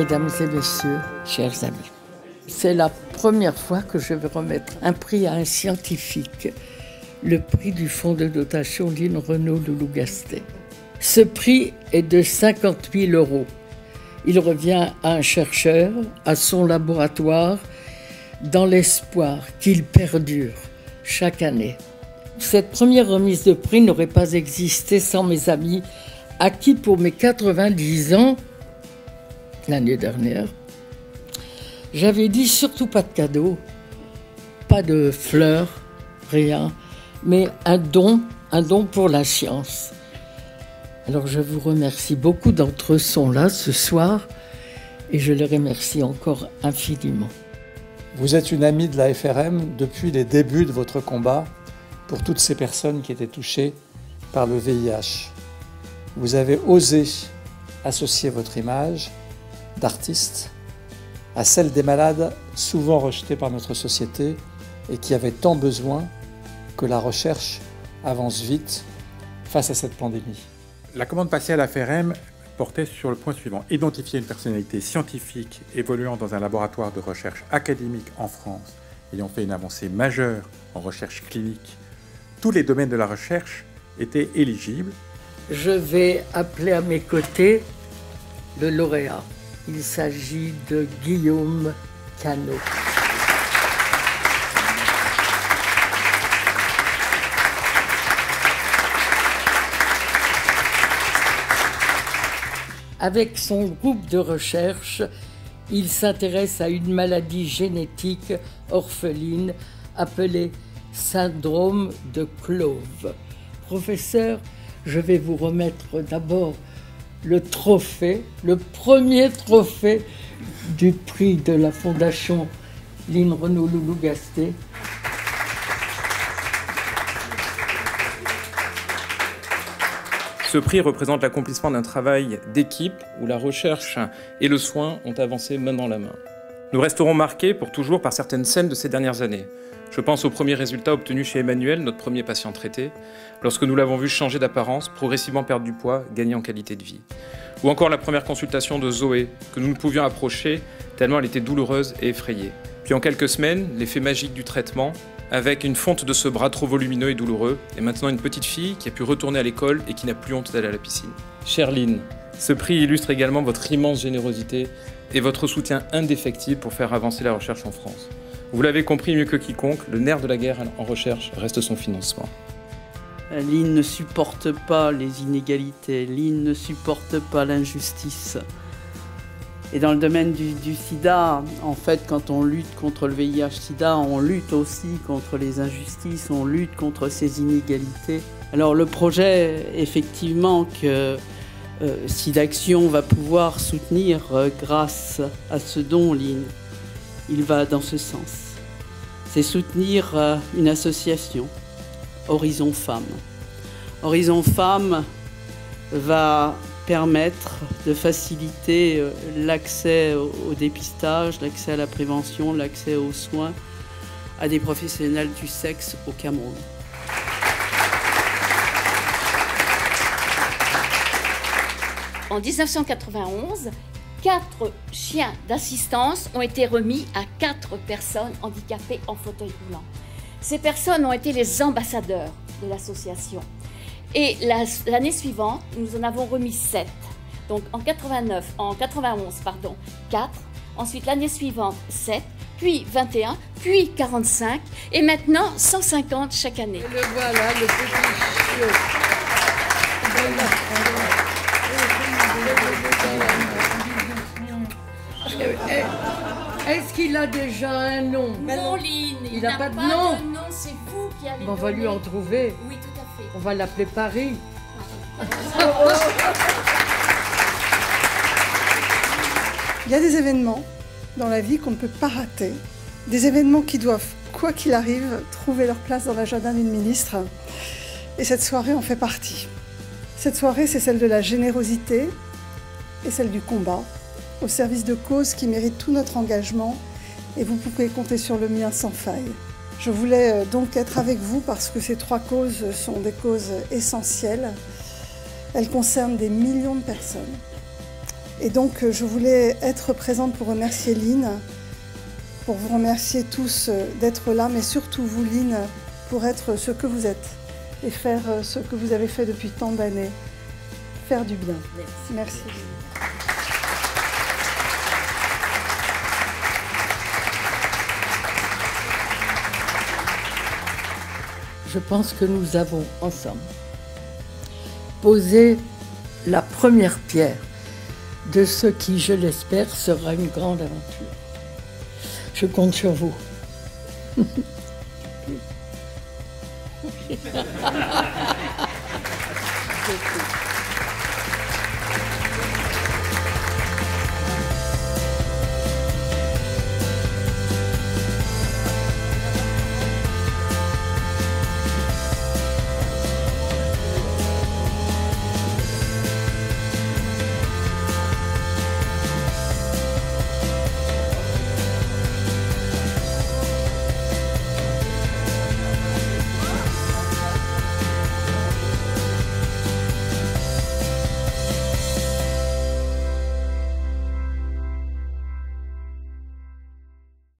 Mesdames et messieurs, chers amis, c'est la première fois que je vais remettre un prix à un scientifique, le prix du fonds de dotation Lynn Renault de Lougastet. Ce prix est de 50 000 euros. Il revient à un chercheur, à son laboratoire, dans l'espoir qu'il perdure chaque année. Cette première remise de prix n'aurait pas existé sans mes amis, à qui pour mes 90 ans, l'année dernière, j'avais dit surtout pas de cadeaux, pas de fleurs, rien, mais un don, un don pour la science. Alors je vous remercie. Beaucoup d'entre eux sont là ce soir et je les remercie encore infiniment. Vous êtes une amie de la FRM depuis les débuts de votre combat pour toutes ces personnes qui étaient touchées par le VIH. Vous avez osé associer votre image d'artiste à celle des malades souvent rejetés par notre société et qui avaient tant besoin que la recherche avance vite face à cette pandémie. La commande passée à la FRM portait sur le point suivant identifier une personnalité scientifique évoluant dans un laboratoire de recherche académique en France ayant fait une avancée majeure en recherche clinique. Tous les domaines de la recherche étaient éligibles. Je vais appeler à mes côtés le lauréat. Il s'agit de Guillaume Cano. Avec son groupe de recherche, il s'intéresse à une maladie génétique orpheline appelée syndrome de Clove. Professeur, je vais vous remettre d'abord le trophée, le premier trophée du prix de la Fondation Lynn Renaud Loulou Gasté. Ce prix représente l'accomplissement d'un travail d'équipe où la recherche et le soin ont avancé main dans la main. Nous resterons marqués pour toujours par certaines scènes de ces dernières années. Je pense aux premiers résultats obtenus chez Emmanuel, notre premier patient traité, lorsque nous l'avons vu changer d'apparence, progressivement perdre du poids, gagner en qualité de vie. Ou encore la première consultation de Zoé, que nous ne pouvions approcher tellement elle était douloureuse et effrayée. Puis en quelques semaines, l'effet magique du traitement, avec une fonte de ce bras trop volumineux et douloureux, et maintenant une petite fille qui a pu retourner à l'école et qui n'a plus honte d'aller à la piscine. Cherline, ce prix illustre également votre immense générosité et votre soutien indéfectible pour faire avancer la recherche en France. Vous l'avez compris mieux que quiconque, le nerf de la guerre en recherche reste son financement. L'IN ne supporte pas les inégalités, l'IN ne supporte pas l'injustice. Et dans le domaine du, sida, en fait, quand on lutte contre le VIH-sida, on lutte aussi contre les injustices, on lutte contre ces inégalités. Alors le projet, effectivement, que SIDAction va pouvoir soutenir euh, grâce à ce don, l'IN, il va dans ce sens. C'est soutenir euh, une association, Horizon Femmes. Horizon Femmes va permettre de faciliter euh, l'accès au dépistage, l'accès à la prévention, l'accès aux soins à des professionnels du sexe au Cameroun. En 1991, quatre chiens d'assistance ont été remis à quatre personnes handicapées en fauteuil roulant. Ces personnes ont été les ambassadeurs de l'association. Et l'année suivante, nous en avons remis sept. Donc en 89, en 91, pardon, 4. Ensuite l'année suivante, 7. Puis 21, puis 45. Et maintenant 150 chaque année. Et le voilà, le petit qu'il a déjà un nom Non, Lynn, il, Il n'a pas de nom. c'est vous qui allez On va lui en trouver. Oui, tout à fait. On va l'appeler Paris. Il y a des événements dans la vie qu'on ne peut pas rater, des événements qui doivent, quoi qu'il arrive, trouver leur place dans l'agenda d'une ministre. Et cette soirée en fait partie. Cette soirée, c'est celle de la générosité et celle du combat, au service de causes qui méritent tout notre engagement, et vous pouvez compter sur le mien sans faille. Je voulais euh, donc être avec vous parce que ces trois causes sont des causes essentielles. Elles concernent des millions de personnes. Et donc je voulais être présente pour remercier Lynn, pour vous remercier tous d'être là, mais surtout vous Lynn, pour être ce que vous êtes et faire ce que vous avez fait depuis tant d'années, faire du bien. Merci. Je pense que nous avons ensemble posé la première pierre de ce qui, je l'espère, sera une grande aventure. Je compte sur vous.